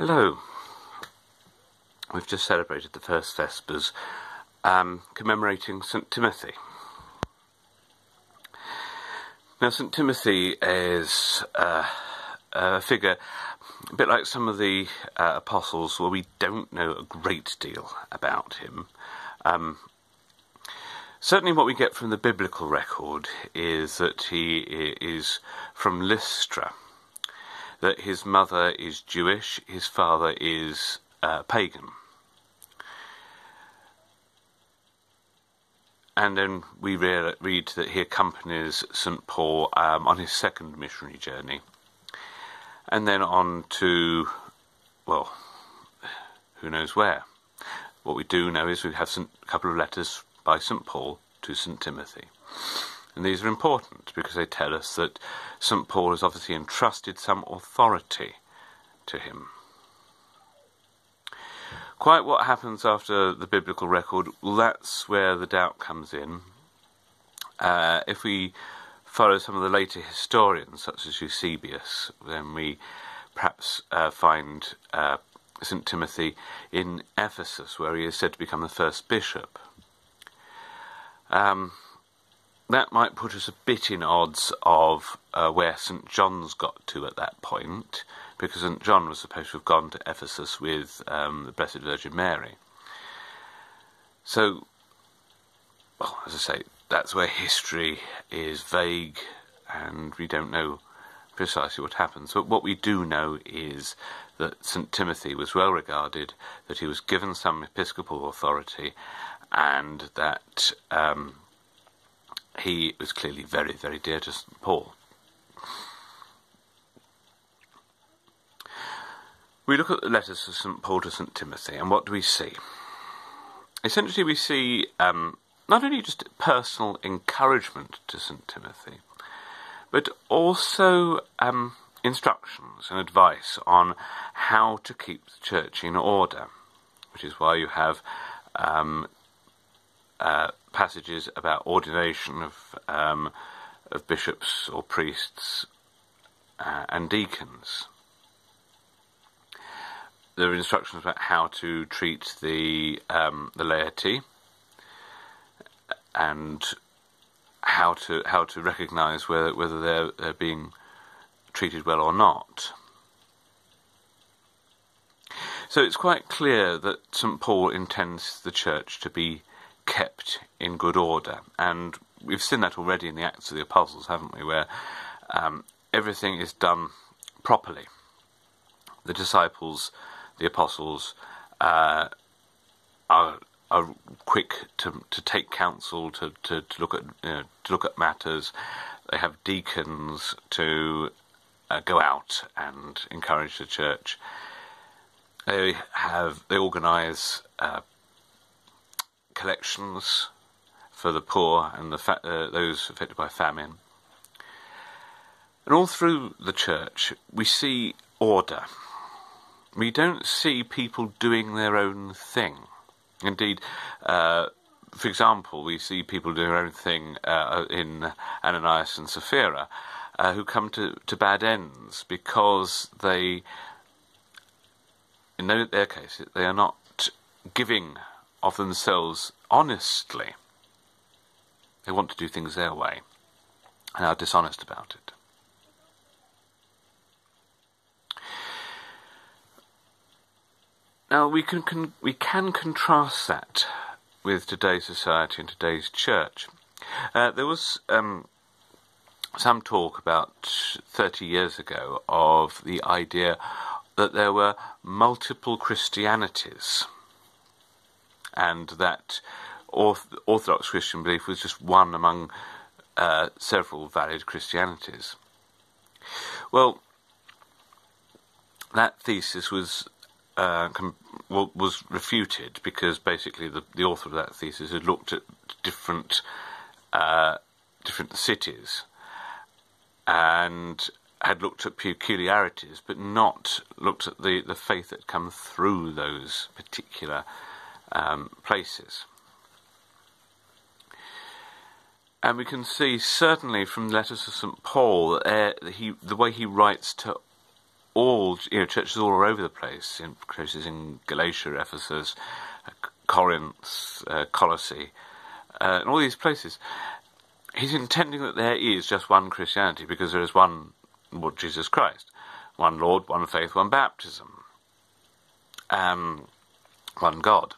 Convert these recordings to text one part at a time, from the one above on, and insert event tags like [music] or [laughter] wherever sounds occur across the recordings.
Hello. We've just celebrated the first Vespers um, commemorating St. Timothy. Now, St. Timothy is uh, a figure a bit like some of the uh, apostles where we don't know a great deal about him. Um, certainly, what we get from the biblical record is that he is from Lystra that his mother is Jewish, his father is uh, pagan. And then we re- read that he accompanies St. Paul um, on his second missionary journey. And then on to, well, who knows where. What we do know is we have a couple of letters by St. Paul to St. Timothy. And these are important because they tell us that St. Paul has obviously entrusted some authority to him. Quite what happens after the biblical record, well, that's where the doubt comes in. Uh, if we follow some of the later historians, such as Eusebius, then we perhaps uh, find uh, St. Timothy in Ephesus, where he is said to become the first bishop. Um, that might put us a bit in odds of uh, where St. John's got to at that point, because St. John was supposed to have gone to Ephesus with um, the Blessed Virgin Mary. So, well, as I say, that's where history is vague and we don't know precisely what happens. But what we do know is that St. Timothy was well regarded, that he was given some episcopal authority, and that um, he was clearly very, very dear to St. Paul. We look at the letters of St. Paul to St. Timothy, and what do we see? Essentially, we see um, not only just personal encouragement to St. Timothy, but also um, instructions and advice on how to keep the church in order, which is why you have um, uh, passages about ordination of um, of bishops or priests uh, and deacons. There are instructions about how to treat the um, the laity and how to how to recognise whether whether they're, they're being treated well or not. So it's quite clear that St Paul intends the church to be kept in good order. And we've seen that already in the Acts of the Apostles, haven't we, where um, everything is done properly. The disciples, the apostles, uh, are are quick to to take counsel, to, to, to look at you know, to look at matters. They have deacons to uh, go out and encourage the church. They have they organise uh, collections for the poor and the fa- uh, those affected by famine. And all through the church, we see order. We don't see people doing their own thing. Indeed, uh, for example, we see people doing their own thing uh, in Ananias and Sapphira uh, who come to, to bad ends because they, in their case, they are not giving of themselves honestly. They want to do things their way and are dishonest about it. Now we can, can, we can contrast that with today's society and today's church. Uh, there was um, some talk about 30 years ago of the idea that there were multiple Christianities and that Orthodox Christian belief was just one among uh, several valid Christianities. Well, that thesis was uh, com- was refuted because basically the, the author of that thesis had looked at different uh, different cities and had looked at peculiarities, but not looked at the, the faith that come through those particular um, places. And we can see certainly from the letters of St. Paul that he, the way he writes to all you know churches all over the place, in churches in Galatia, Ephesus, uh, Corinth, uh, Colossae, uh, and all these places. He's intending that there is just one Christianity because there is one Lord Jesus Christ, one Lord, one faith, one baptism, um, one God.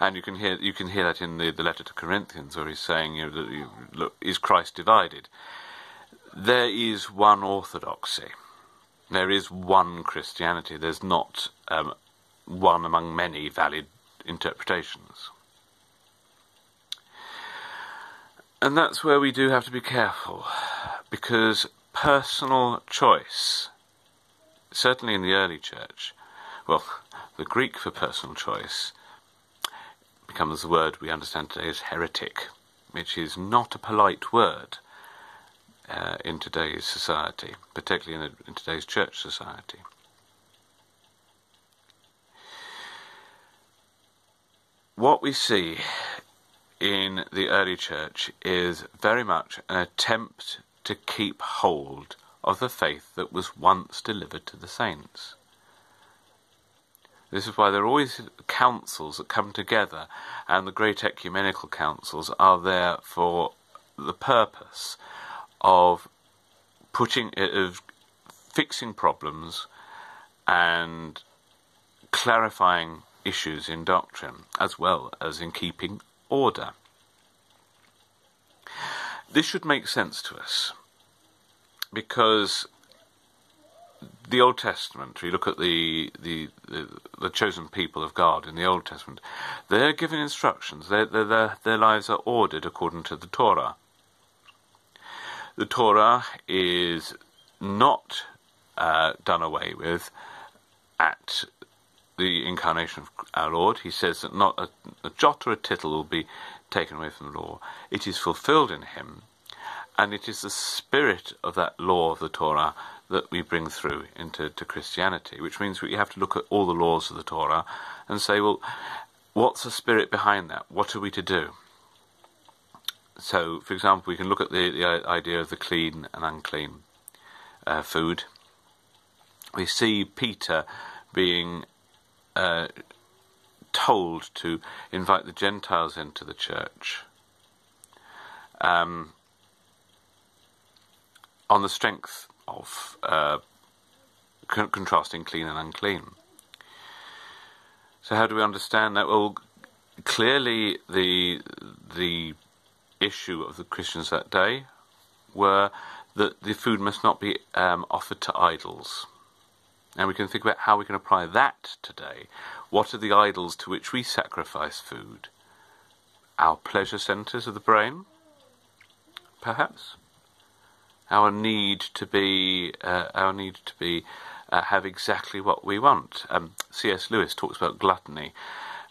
And you can hear you can hear that in the, the letter to Corinthians, where he's saying, you know, that you, look, is Christ divided? There is one orthodoxy. There is one Christianity. There's not um, one among many valid interpretations. And that's where we do have to be careful, because personal choice, certainly in the early church, well, [laughs] the Greek for personal choice becomes the word we understand today as heretic, which is not a polite word uh, in today's society, particularly in, in today's church society. What we see in the early church is very much an attempt to keep hold of the faith that was once delivered to the saints. This is why there are always councils that come together, and the great ecumenical councils are there for the purpose of putting of fixing problems and clarifying issues in doctrine as well as in keeping order. This should make sense to us because the Old Testament, we look at the, the, the, the, chosen people of God in the Old Testament, they're given instructions. They're, their, their lives are ordered according to the Torah. The Torah is not uh, done away with at the incarnation of our Lord. He says that not a, a jot or a tittle will be taken away from the law. It is fulfilled in him, and it is the spirit of that law of the Torah that we bring through into Christianity, which means we have to look at all the laws of the Torah and say, well, what's the spirit behind that? What are we to do? So, for example, we can look at the, the idea of the clean and unclean uh, food. We see Peter being uh, told to invite the Gentiles into the church um, on the strength of uh, con- contrasting clean and unclean. So, how do we understand that? Well, clearly the the issue of the Christians that day were that the food must not be um, offered to idols. And we can think about how we can apply that today. What are the idols to which we sacrifice food? Our pleasure centres of the brain? Perhaps? Our need to be, uh, our need to be, uh, have exactly what we want. Um, C.S. Lewis talks about gluttony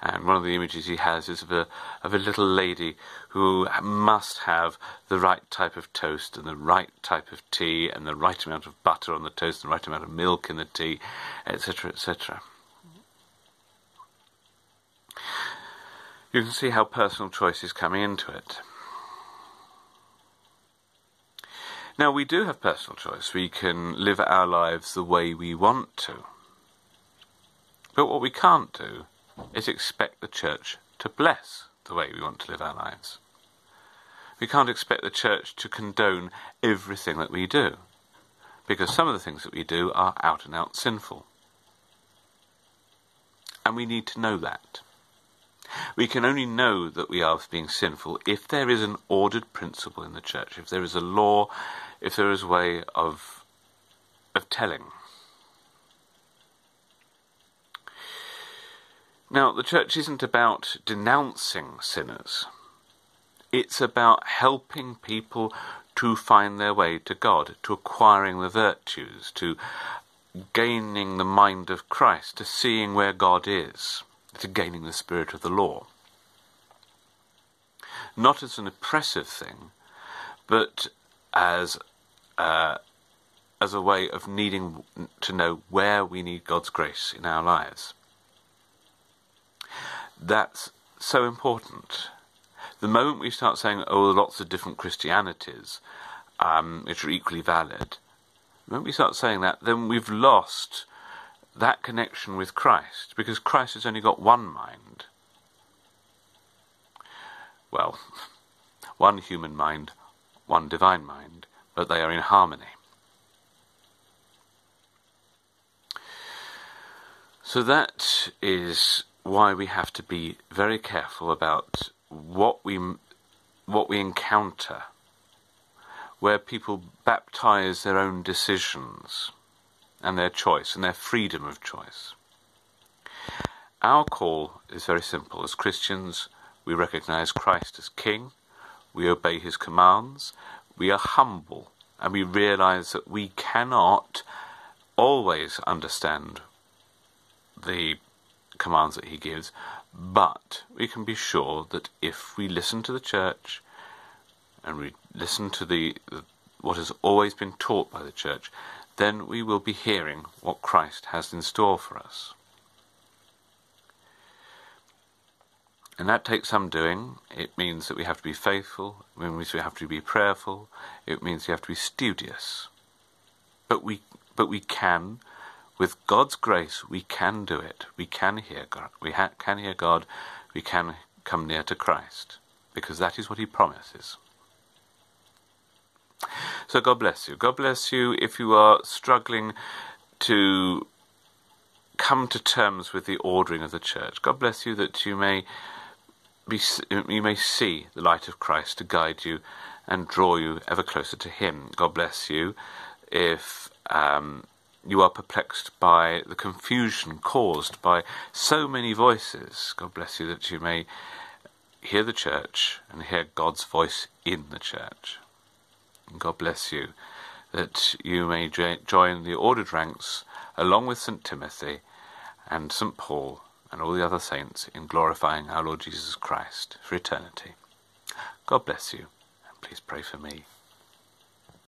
and one of the images he has is of a of a little lady who must have the right type of toast and the right type of tea and the right amount of butter on the toast and the right amount of milk in the tea, etc., etc. You can see how personal choice is coming into it. Now, we do have personal choice. We can live our lives the way we want to. But what we can't do is expect the church to bless the way we want to live our lives. We can't expect the church to condone everything that we do, because some of the things that we do are out and out sinful. And we need to know that. We can only know that we are being sinful if there is an ordered principle in the church, if there is a law, if there is a way of, of telling. Now, the church isn't about denouncing sinners. It's about helping people to find their way to God, to acquiring the virtues, to gaining the mind of Christ, to seeing where God is, to gaining the spirit of the law. Not as an oppressive thing, but as uh, as a way of needing to know where we need God's grace in our lives. That's so important. The moment we start saying, oh, lots of different Christianities, um, which are equally valid, when we start saying that, then we've lost that connection with Christ because Christ has only got one mind. Well, [laughs] one human mind, one divine mind, but they are in harmony. So that is why we have to be very careful about what we what we encounter where people baptize their own decisions and their choice and their freedom of choice. Our call is very simple. As Christians, we recognize Christ as King, we obey his commands, we are humble, and we realize that we cannot always understand the commands that he gives, but we can be sure that if we listen to the church and we listen to the, the what has always been taught by the church, then we will be hearing what Christ has in store for us. And that takes some doing. It means that we have to be faithful. It means we have to be prayerful. It means we have to be studious. But we, but we can, with God's grace, we can do it. We can hear God. We ha- can hear God. We can come near to Christ because that is what He promises. So God bless you. God bless you if you are struggling to come to terms with the ordering of the church. God bless you that you may be you may see the light of Christ to guide you and draw you ever closer to Him. God bless you if um, you are perplexed by the confusion caused by so many voices. God bless you that you may hear the church and hear God's voice in the church. God bless you, that you may join the ordered ranks along with St. Timothy and St. Paul and all the other saints in glorifying our Lord Jesus Christ for eternity. God bless you, and please pray for me.